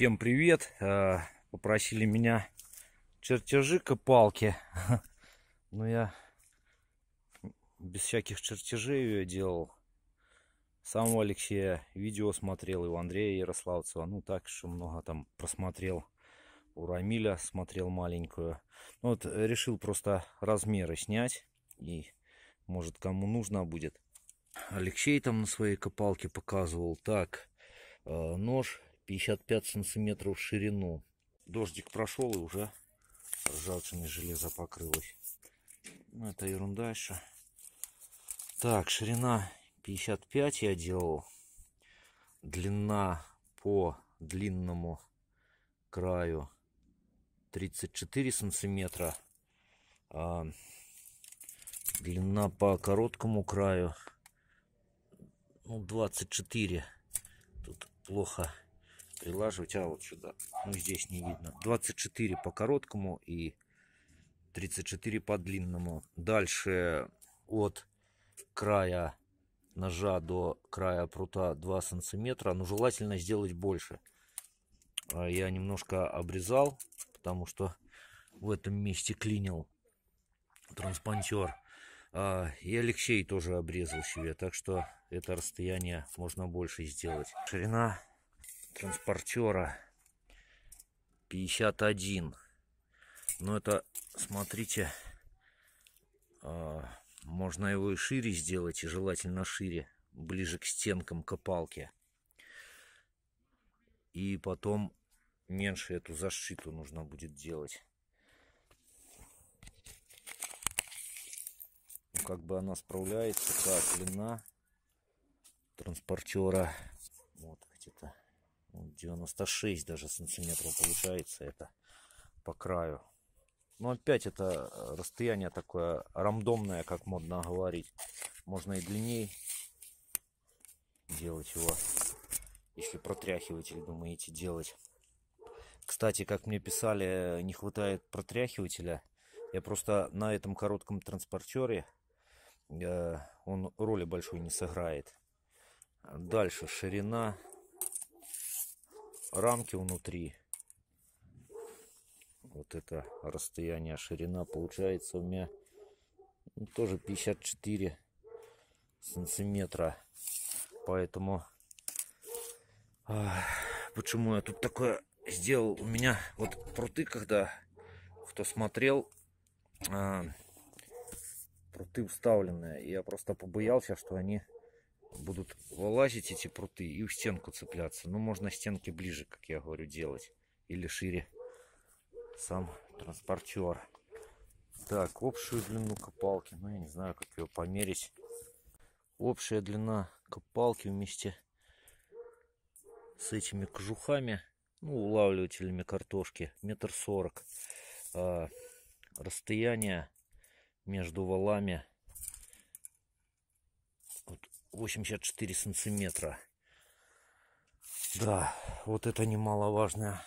Всем привет! Э, попросили меня чертежи копалки. Но я без всяких чертежей ее делал. Самого Алексея видео смотрел, и у Андрея Ярославцева. Ну так, что много там просмотрел. У Рамиля смотрел маленькую. Ну, вот решил просто размеры снять. И может кому нужно будет. Алексей там на своей копалке показывал. Так, э, нож 55 сантиметров в ширину. Дождик прошел и уже ржавчиной железо покрылось. Ну, это ерунда еще. Так, ширина 55 я делал. Длина по длинному краю 34 сантиметра. А длина по короткому краю ну, 24. Тут плохо прилаживать, а вот сюда, ну здесь не видно. 24 по короткому и 34 по длинному. Дальше от края ножа до края прута 2 сантиметра, но желательно сделать больше. А я немножко обрезал, потому что в этом месте клинил транспонтер. А, и Алексей тоже обрезал себе, так что это расстояние можно больше сделать. Ширина транспортера 51 но это смотрите а, можно его и шире сделать и желательно шире ближе к стенкам копалки и потом меньше эту защиту нужно будет делать. Ну, как бы она справляется как длина транспортера вот где-то 96 даже сантиметров получается это по краю. Но опять это э, расстояние такое рандомное, как модно говорить. Можно и длиннее делать его, если протряхиватель думаете делать. Кстати, как мне писали, не хватает протряхивателя. Я просто на этом коротком транспортере, э, он роли большой не сыграет. Дальше ширина рамки внутри. Вот это расстояние, ширина получается у меня ну, тоже 54 сантиметра. Поэтому а, почему я тут такое сделал? У меня вот пруты, когда кто смотрел, а, пруты вставленные. Я просто побоялся, что они будут вылазить эти пруты и в стенку цепляться. Ну, можно стенки ближе, как я говорю, делать. Или шире сам транспортер. Так, общую длину копалки. Ну, я не знаю, как ее померить. Общая длина копалки вместе с этими кожухами, ну, улавливателями картошки, метр сорок. А, расстояние между валами 84 сантиметра. Да, вот это немаловажное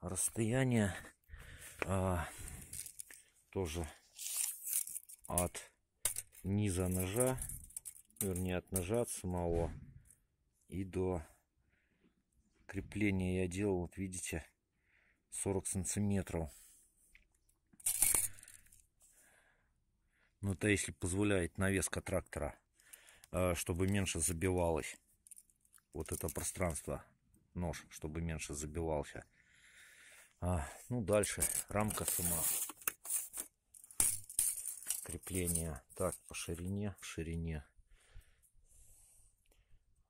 расстояние. А, тоже от низа ножа, вернее от ножа от самого и до крепления я делал, вот видите, 40 сантиметров. Ну, это если позволяет навеска трактора. Э, чтобы меньше забивалось. Вот это пространство нож чтобы меньше забивался. А, ну дальше. Рамка сама. Крепление. Так по ширине в ширине.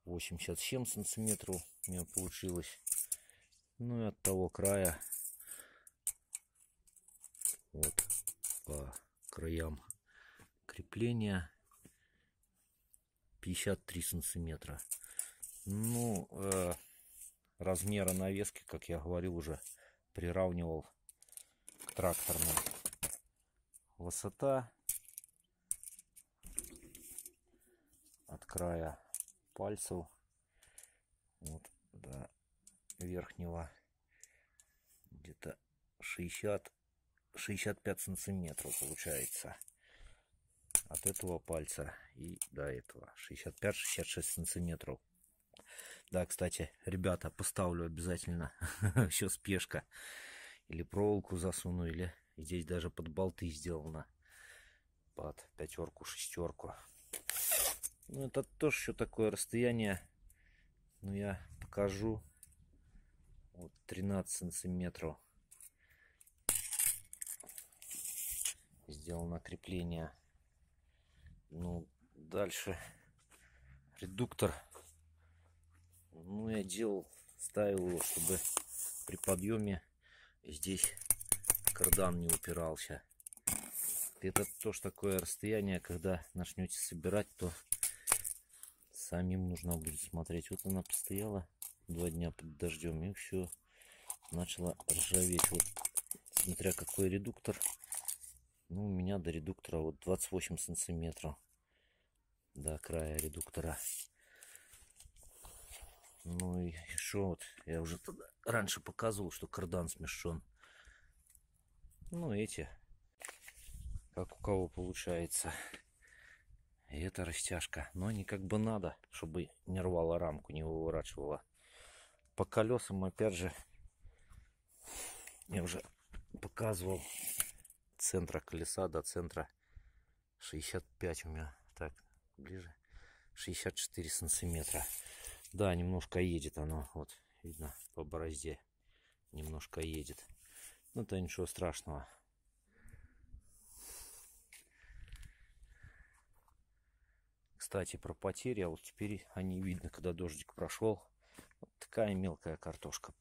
87 сантиметров у меня получилось. Ну и от того края. Вот по краям крепления 53 сантиметра. Ну, э, размера навески, как я говорил, уже приравнивал к тракторной. Высота от края пальцев вот до верхнего где-то 60 65 сантиметров получается от этого пальца и до этого 65-66 сантиметров Да, кстати, ребята, поставлю обязательно. Еще спешка. Или проволоку засуну, или здесь даже под болты сделано. Под пятерку, шестерку. Ну, это тоже еще такое расстояние. Ну, я покажу. Вот 13 сантиметров. Сделано крепление. Ну, дальше редуктор. Ну, я делал, ставил его, чтобы при подъеме здесь кардан не упирался. Это тоже такое расстояние, когда начнете собирать, то самим нужно будет смотреть. Вот она постояла два дня под дождем и все начала ржаветь. Вот смотря какой редуктор. Ну, у меня до редуктора вот 28 сантиметров до края редуктора. Ну и еще вот, я уже тогда раньше показывал, что кардан смешон. Ну эти, как у кого получается. И это растяжка. Но они как бы надо, чтобы не рвала рамку, не выворачивала. По колесам, опять же, я уже показывал центра колеса до центра 65 у меня. Так, ближе. 64 сантиметра. Да, немножко едет оно. Вот, видно, по борозде. Немножко едет. Ну, это ничего страшного. Кстати, про потери, а вот теперь они видно, когда дождик прошел. Вот такая мелкая картошка.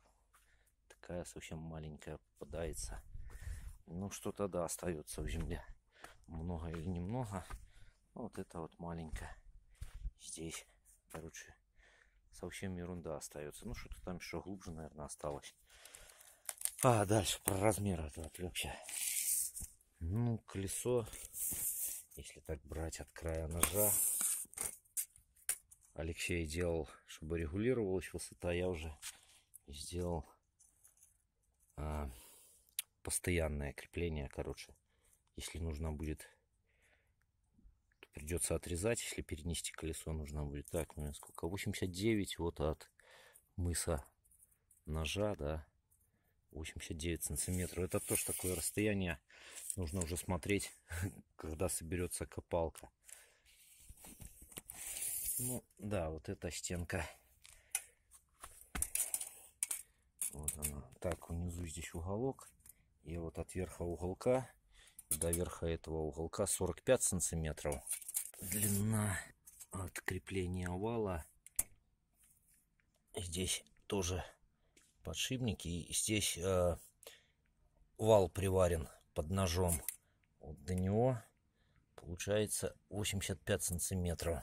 Такая совсем маленькая попадается. Ну, что-то, да, остается в земле. Много или немного. Вот это вот маленькая. Здесь, короче, совсем ерунда остается. Ну, что-то там еще глубже, наверное, осталось. А, дальше про размер это отвлекся. Ну, колесо, если так брать от края ножа, Алексей делал, чтобы регулировалась высота, я уже сделал а, постоянное крепление, короче. Если нужно будет, придется отрезать, если перенести колесо, нужно будет так, ну сколько, 89 вот от мыса ножа, да, 89 сантиметров. Это тоже такое расстояние, нужно уже смотреть, когда соберется копалка. Ну, да, вот эта стенка. Вот она. Так, внизу здесь уголок. И вот от верха уголка до верха этого уголка 45 сантиметров. Длина от крепления вала. Здесь тоже подшипники. И здесь э, вал приварен под ножом. Вот до него получается 85 сантиметров.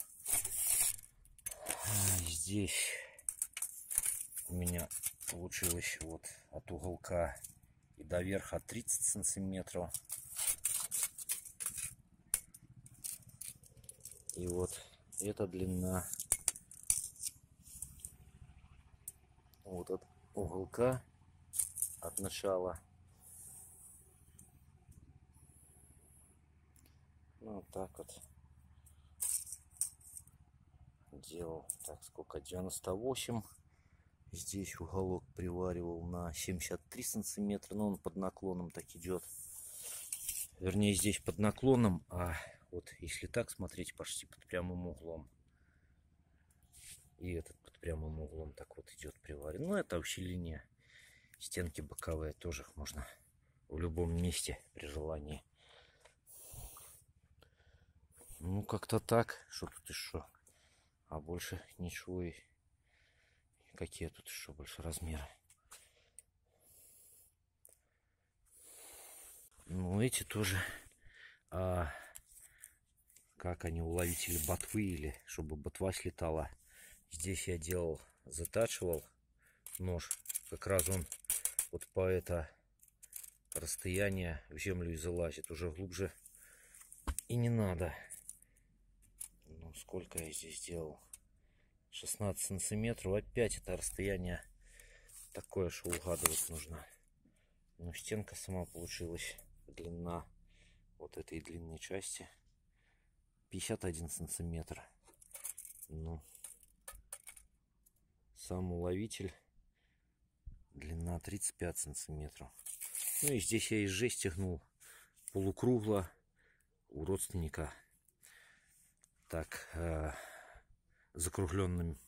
Здесь у меня получилось вот от уголка и до верха 30 сантиметров. И вот эта длина вот от уголка от начала. Ну, вот так вот делал. Так, сколько? 98. Здесь уголок приваривал на 73 сантиметра. Но он под наклоном так идет. Вернее, здесь под наклоном. А вот если так смотреть, почти под прямым углом. И этот под прямым углом так вот идет приварен. Ну, это усиление. Стенки боковые тоже их можно в любом месте при желании. Ну, как-то так. Что тут еще? А больше ничего и... Какие тут еще больше размеры? Ну, эти тоже... А, как они, уловители ботвы или чтобы ботва слетала. Здесь я делал, затачивал нож. Как раз он вот по это расстояние в землю и залазит. Уже глубже и не надо сколько я здесь сделал 16 сантиметров опять это расстояние такое что угадывать нужно но стенка сама получилась длина вот этой длинной части 51 сантиметр ну Сам уловитель. Длина 35 сантиметров. Ну и здесь я из жести гнул полукругло у родственника. Так, э, закругленным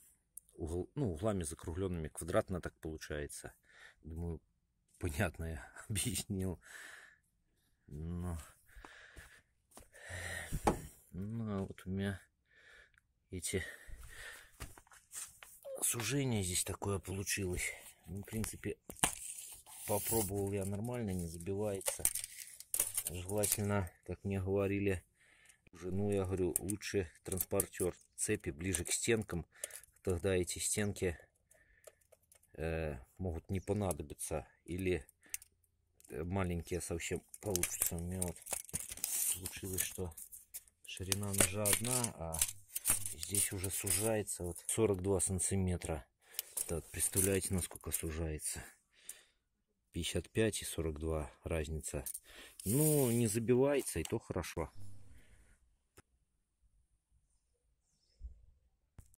угол, ну, углами закругленными, квадратно так получается. Думаю, понятно я объяснил. Но... Ну, а вот у меня эти сужение здесь такое получилось. Ну, в принципе, попробовал я нормально, не забивается. Желательно, как мне говорили, уже, ну, я говорю, лучше транспортер цепи ближе к стенкам. Тогда эти стенки э, могут не понадобиться. Или э, маленькие совсем получится. У меня вот получилось, что ширина ножа одна, а здесь уже сужается вот 42 сантиметра. Так, представляете, насколько сужается. 55 и 42 разница. Ну, не забивается, и то хорошо.